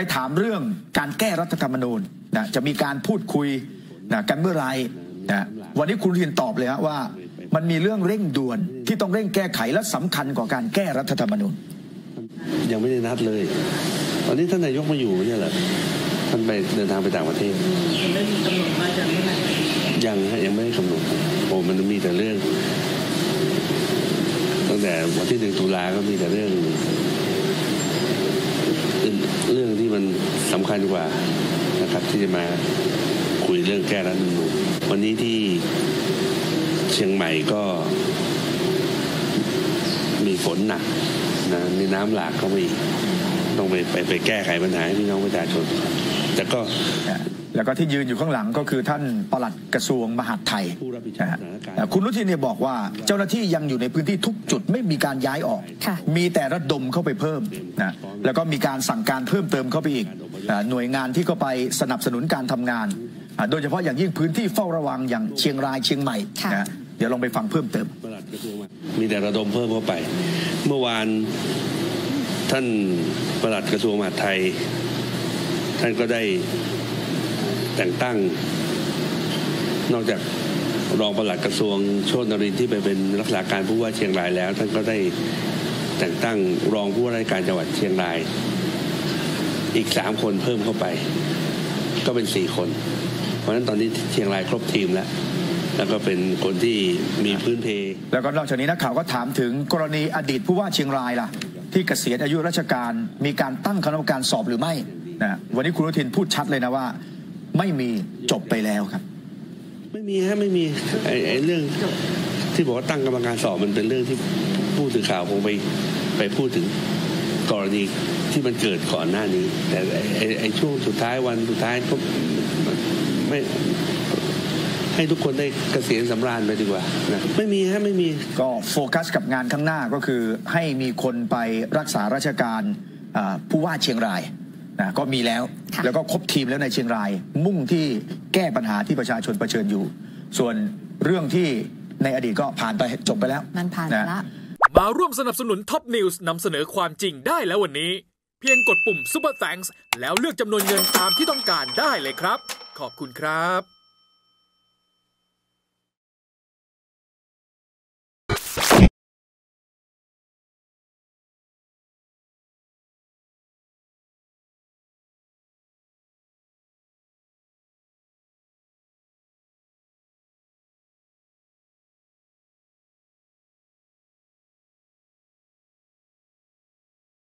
ไปถามเรื่องการแก้รัฐธรรมนูญนะจะมีการพูดคุยนะกันเมื่อไหรนะวันนี้คุณทินตอบเลยฮะว่า มันมีเรื่องเร่งด่วนที่ต้องเร่งแก้ไขและสำคัญกว่าการแก้รัฐธรรมนูญยังไม่ได้นัดเลยตอนนี้ท่านนายกมาอยู่เนี่ยแหละท่านไปเดินทางไปต่างประเทศยังไม่มีกำหนดว่าจะเมื่อไหร่ยังฮะยังไม่ได้กำหนดโอ้มันมีแต่เรื่องตั้งแต่วันที่หนึ่งตุลาก็มีแต่เรื่องอื่นเรื่องที่มัน สำคัญกว่านะครับที่จะมาคุยเรื่องแก้รัฐธรรมนูญวันนี้ที่เชียงใหม่ก็มีฝนหนักนะมีน้ำหลากเข้ามาอีกต้องไปไปไปแก้ไขปัญหาให้พี่น้องประชาชนแต่ก็แล้วก็ที่ยืนอยู่ข้างหลังก็คือท่านปลัดกระทรวงมหาดไทยผู้รับผิดชอบนะฮะสถานการณ์แต่คุณอนุทินเนี่ยบอกว่าเจ้าหน้าที่ยังอยู่ในพื้นที่ทุกจุดไม่มีการย้ายออกค่ะมีแต่ระดมเข้าไปเพิ่มนะแล้วก็มีการสั่งการเพิ่มเติมเข้าไปอีกอ่า หน่วยงานที่เข้าไปสนับสนุนการทำงานอ่าโดยเฉพาะอย่างยิ่งพื้นที่เฝ้าระวังอย่างเชียงรายเชียงใหม่ค่ะนะเดี๋ยวลองไปฟังเพิ่มเติมปลัดกระทรวงมีแต่ระดมเพิ่มเข้าไป เมื่อวานท่านปลัดกระทรวงมหาดไทย ท่านก็ได้แต่งตั้ง นอกจากรองปลัดกระทรวงโชตินรินทร์ที่ไปเป็นรักษาการผู้ว่าเชียงรายแล้ว ท่านก็ได้แต่งตั้งรองผู้ว่าราชการจังหวัดเชียงราย อีกสามคนเพิ่มเข้าไป ก็เป็นสี่คน เพราะฉะนั้นตอนนี้เชียงรายครบทีมแล้วแล้วก็เป็นคนที่มีพื้นเพ แล้วก็นอกจากนี้นักข่าวก็ถามถึงกรณีอดีตผู้ว่าเชียงรายล่ะ ที่เกษียณอายุราชการมีการตั้งคณะกรรมการสอบหรือไม่นะวันนี้คุณอนุทินพูดชัดเลยนะว่า ไม่มีจบไปแล้วครับ ไม่มีฮะไม่มีไอ้ไอ้เรื่องที่บอกว่าตั้งกรรมการสอบมันเป็นเรื่องที่ผู้สื่อข่าวคงไปไปพูดถึง กรณีที่มันเกิดก่อนหน้านี้ แต่ไอ้ไอ้ไอ้ช่วงสุดท้ายวันสุดท้ายก็ไม่ให้ทุกคนได้เกษียณสำราญไปดีกว่านะไม่มีฮะไม่มีก็โฟกัสกับงานข้างหน้าก็คือให้มีคนไปรักษาราชการอ่าผู้ว่าเชียงรายนะก็มีแล้วค่ะแล้วก็ครบทีมแล้วในเชียงราย มุ่งที่แก้ปัญหาที่ประชาชนเผชิญอยู่ ส่วนเรื่องที่ในอดีตก็ผ่านไปจบไปแล้วมันผ่านไปนะละ มาร่วมสนับสนุนท็อปนิวส์นำเสนอความจริงได้แล้ววันนี้ เพียงกดปุ่ม Super Thanks แล้วเลือกจำนวนเงินตามที่ต้องการได้เลยครับ ขอบคุณครับ